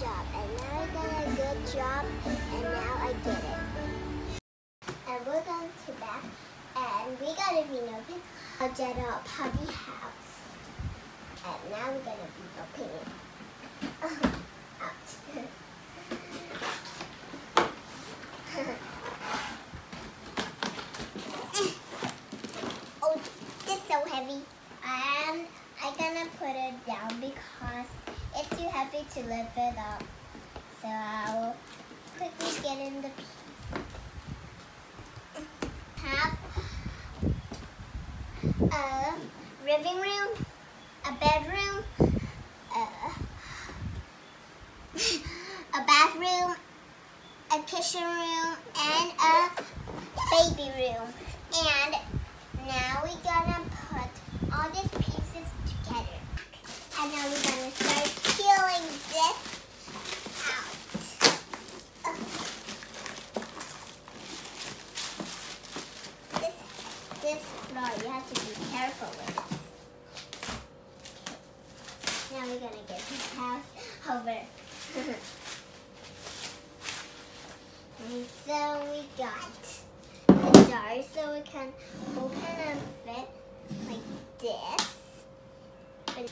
job, and now I got a good job, and now I it. And we're going to back, and we got to a general house. And now we're going to be opening. Out. lift it up. So I will quickly get in the piece. Have a living room, a bedroom, a, a bathroom, a kitchen room, and a baby room. And now we're gonna put all these pieces together. And now we're gonna start peeling this out. This, this floor, you have to be careful with it. We're gonna get this house over. and so we got the jar so we can open and fit like this. And,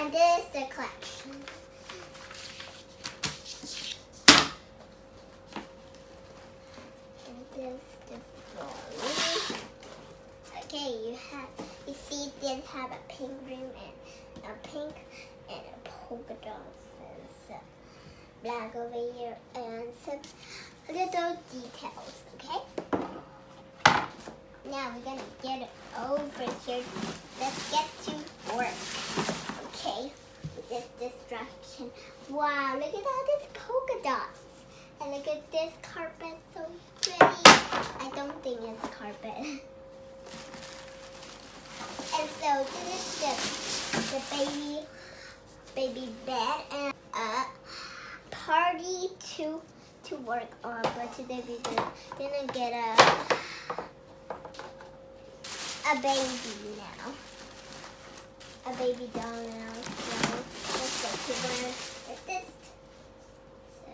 and this is the collection. Black over here and some little details, okay? Now we're gonna get it over here. Let's get to work. Okay, this distraction. Wow, look at all these polka dots. And look at this carpet, so pretty. I don't think it's carpet. And so this is the, the baby baby bed and a party to to work on. But today we're gonna, get a a baby now. A baby doll now. So let's go to like this. So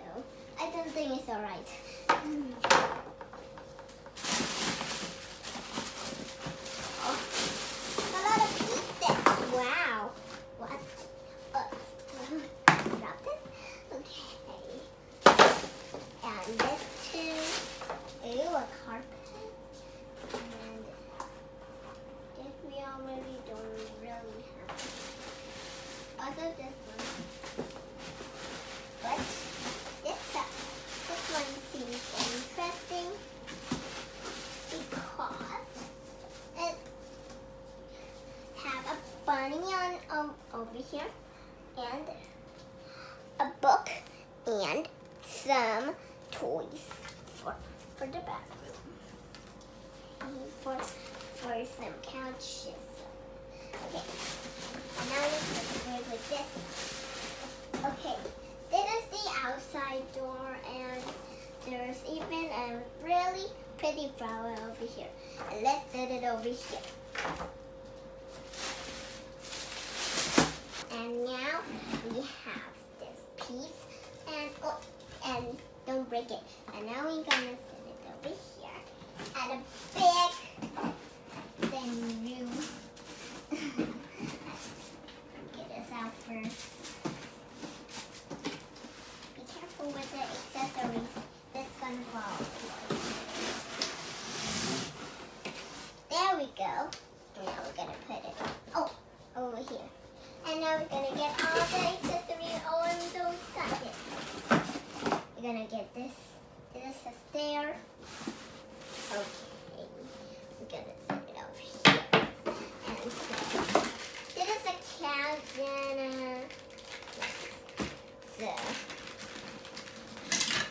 I don't think it's alright. Oh, a lot of pieces. Wow. What? Uh, drop this? Okay. And this too. Ew, a carpet. And this we already don't really have. Also this one. But this, uh, this one seems interesting because it have a bunny on um, over here and a book and some toys for for the bathroom and for for some couches. Okay, now let's with this. Okay, this is the outside door and there's even a really pretty flower over here. And let's set it over here. It. And now we're gonna set it over here at a big then room. Get this out first. Be careful with the accessories. This gonna fall. There we go. And now we're gonna put it oh over here. And now we're gonna get all the accessories all in those sockets. We're gonna get this. This is stair. Okay. We're gonna set it over here. And so, this is a couch and so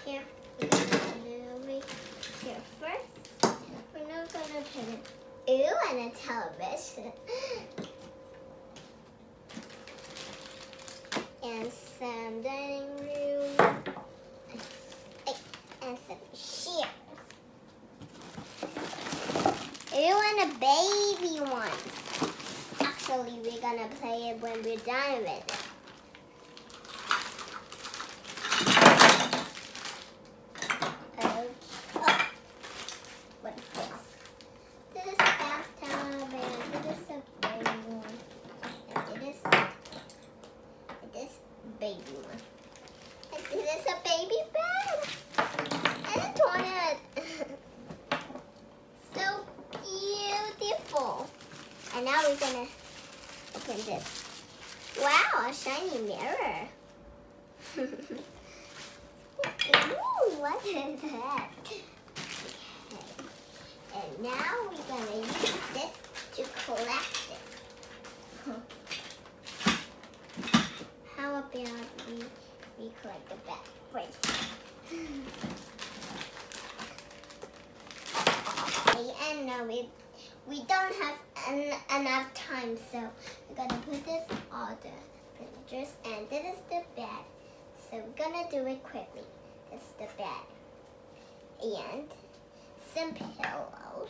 here we're gonna put it over here first. We're not gonna put it Ooh, and a television. and some dining room. Chairs. Ooh, and a baby one. Actually, we're gonna play it when we're done with it. Now we're gonna open this. Wow, a shiny mirror. Ooh, what is that? Okay. And now we're gonna use this so we're gonna put this all the pictures and this is the bed. So we're gonna do it quickly. This is the bed, and some pillows.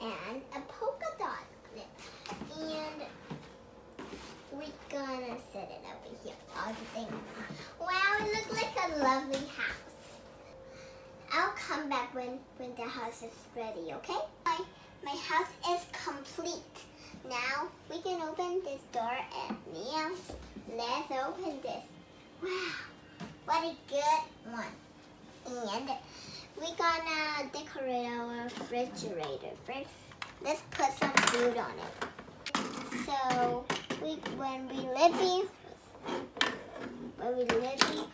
And a polka dot on it. And we're gonna set it over here. All the things. Wow, it looks like a lovely house. I'll come back when the house is ready, okay? My, my house is complete. Now we can open this door and now let's open this. Wow, what a good one. And we're gonna decorate our refrigerator first. Let's put some food on it. So we when we leave when we leave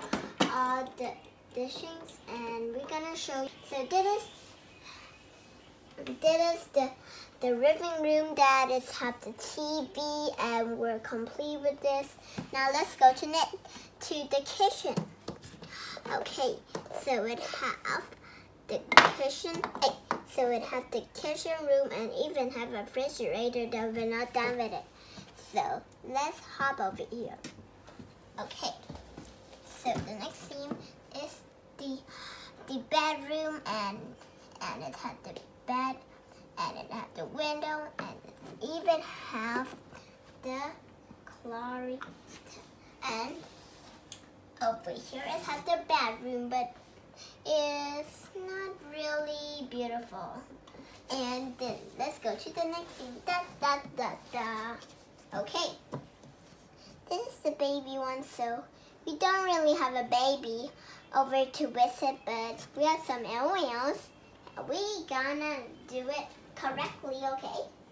all the dishes and we're gonna show you. So this is this is the the living room that is have the TV and we're complete with this. Now let's go to net to the kitchen. Okay, so it have the kitchen. Eh, so it have the kitchen room and even have a refrigerator that we're not done with it. So let's hop over here. Okay. So the next theme is the the bedroom and and it had the bed and it has the window and it even have the closet and over here it has the bedroom but it's not really beautiful. And then let's go to the next thing. Da da da da. Okay. This is the baby one, so we don't really have a baby over to visit, but we have some aliens. We gonna do it correctly, okay?